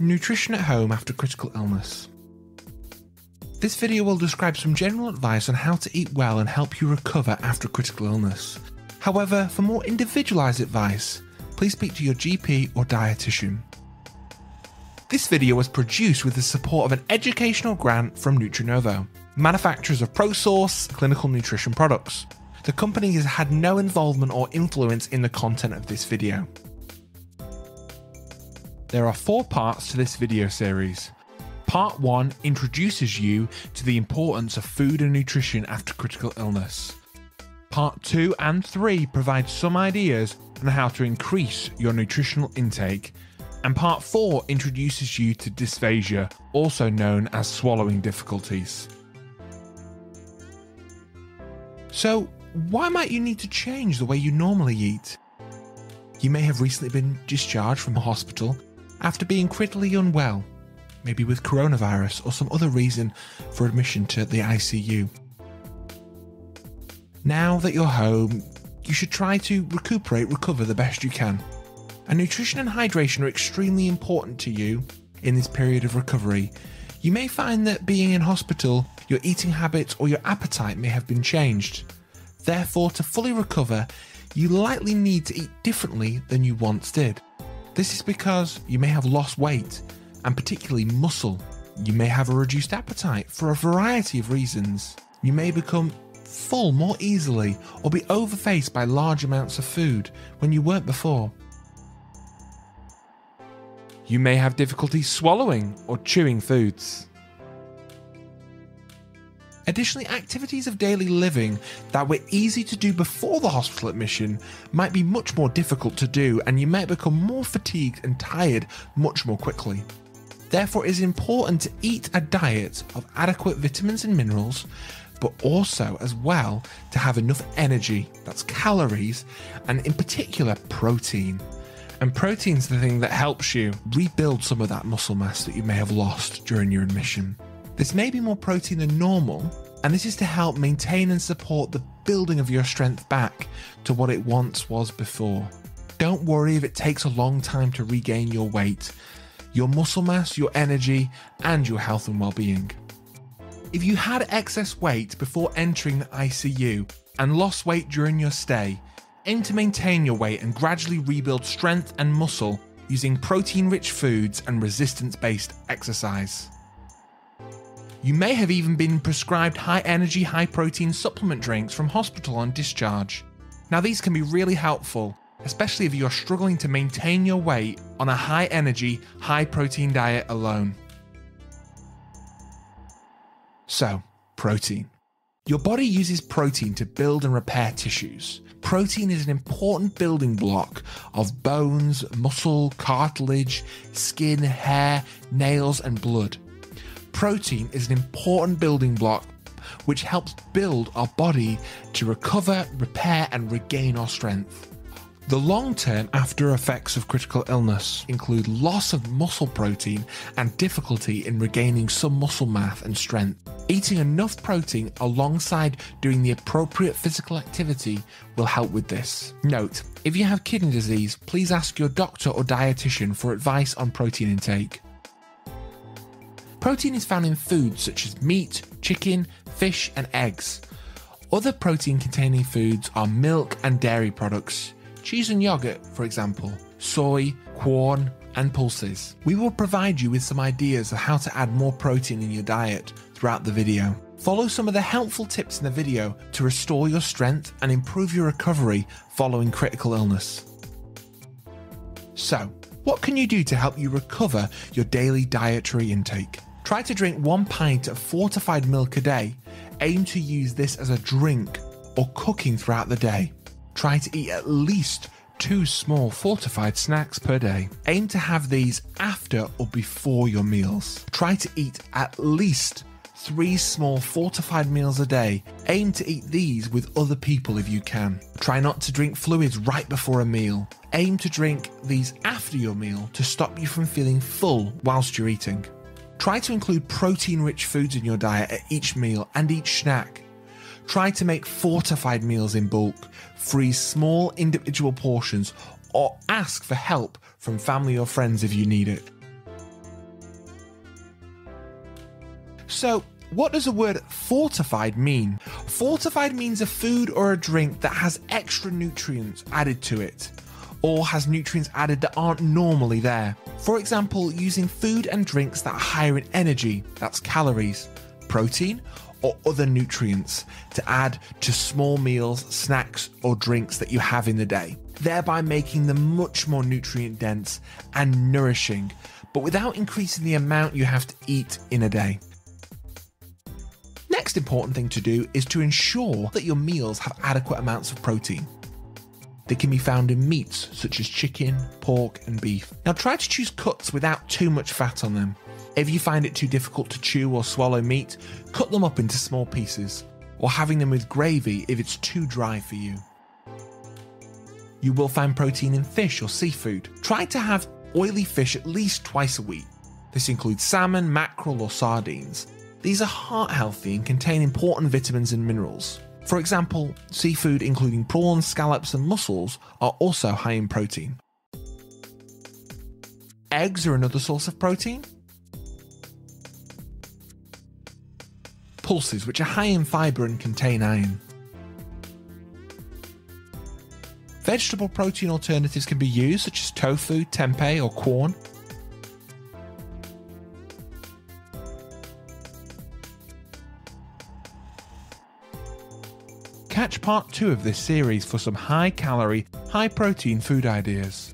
Nutrition at home after critical illness. This video will describe some general advice on how to eat well and help you recover after critical illness. However, for more individualised advice, please speak to your GP or dietitian. This video was produced with the support of an educational grant from Nutrinovo, manufacturers of ProSource clinical nutrition products. The company has had no involvement or influence in the content of this video. There are four parts to this video series. Part 1 introduces you to the importance of food and nutrition after critical illness. Part 2 and 3 provide some ideas on how to increase your nutritional intake. And Part 4 introduces you to dysphagia, also known as swallowing difficulties. So, why might you need to change the way you normally eat? You may have recently been discharged from a hospital after being critically unwell, maybe with coronavirus or some other reason for admission to the ICU. Now that you're home, you should try to recuperate, recover the best you can. And nutrition and hydration are extremely important to you in this period of recovery. You may find that being in hospital, your eating habits or your appetite may have been changed. Therefore, to fully recover, you likely need to eat differently than you once did. This is because you may have lost weight, and particularly muscle. You may have a reduced appetite for a variety of reasons. You may become full more easily or be overfaced by large amounts of food when you weren't before. You may have difficulty swallowing or chewing foods. Additionally, activities of daily living that were easy to do before the hospital admission might be much more difficult to do, and you might become more fatigued and tired much more quickly. Therefore, it is important to eat a diet of adequate vitamins and minerals, but also, as well, to have enough energy that's calories and, in particular, protein. And protein's the thing that helps you rebuild some of that muscle mass that you may have lost during your admission. This may be more protein than normal, and this is to help maintain and support the building of your strength back to what it once was before. Don't worry if it takes a long time to regain your weight, your muscle mass, your energy, and your health and well-being. If you had excess weight before entering the ICU and lost weight during your stay, aim to maintain your weight and gradually rebuild strength and muscle using protein rich foods and resistance based exercise. You may have even been prescribed high energy, high protein supplement drinks from hospital on discharge. Now, these can be really helpful, especially if you're struggling to maintain your weight on a high energy, high protein diet alone. So, protein. Your body uses protein to build and repair tissues. Protein is an important building block of bones, muscle, cartilage, skin, hair, nails, and blood protein is an important building block which helps build our body to recover, repair, and regain our strength. The long term after effects of critical illness include loss of muscle protein and difficulty in regaining some muscle mass and strength. Eating enough protein alongside doing the appropriate physical activity will help with this. Note, if you have kidney disease, please ask your doctor or dietitian for advice on protein intake. Protein is found in foods such as meat, chicken, fish, and eggs. Other protein containing foods are milk and dairy products, cheese and yogurt, for example, soy, Quorn, and pulses. We will provide you with some ideas of how to add more protein in your diet throughout the video. Follow some of the helpful tips in the video to restore your strength and improve your recovery following critical illness. So, what can you do to help you recover your daily dietary intake? Try to drink one pint of fortified milk a day. Aim to use this as a drink or cooking throughout the day. Try to eat at least two small fortified snacks per day. Aim to have these after or before your meals. Try to eat at least three small fortified meals a day. Aim to eat these with other people if you can. Try not to drink fluids right before a meal. Aim to drink these after your meal to stop you from feeling full whilst you're eating. Try to include protein rich foods in your diet at each meal and each snack. Try to make fortified meals in bulk, freeze small individual portions, or ask for help from family or friends if you need it. So, what does the word fortified mean? Fortified means a food or a drink that has extra nutrients added to it or has nutrients added that aren't normally there. For example, using food and drinks that are higher in energy, that's calories, protein, or other nutrients to add to small meals, snacks, or drinks that you have in the day, thereby making them much more nutrient dense and nourishing, but without increasing the amount you have to eat in a day. Next important thing to do is to ensure that your meals have adequate amounts of protein. They can be found in meats such as chicken, pork, and beef. Now try to choose cuts without too much fat on them. If you find it too difficult to chew or swallow meat, cut them up into small pieces, or having them with gravy if it's too dry for you. You will find protein in fish or seafood. Try to have oily fish at least twice a week. This includes salmon, mackerel, or sardines. These are heart healthy and contain important vitamins and minerals. For example, seafood including prawns, scallops, and mussels are also high in protein. Eggs are another source of protein. Pulses, which are high in fibre and contain iron. Vegetable protein alternatives can be used, such as tofu, tempeh, or Quorn. Catch part 2 of this series for some high calorie, high protein food ideas.